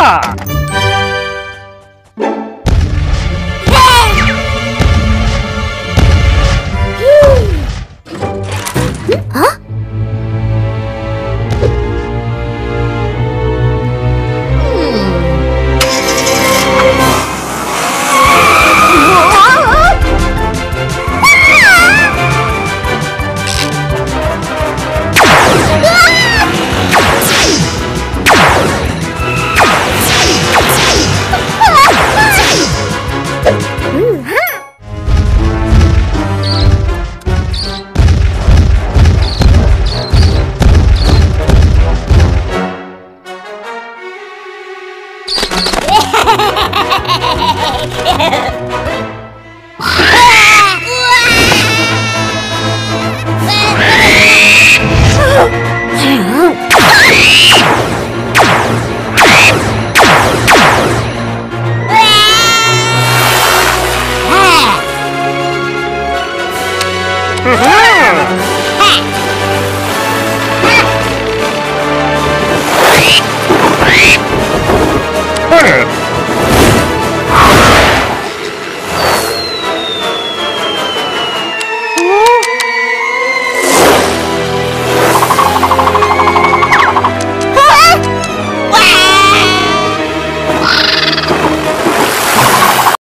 Yeah! Yeah!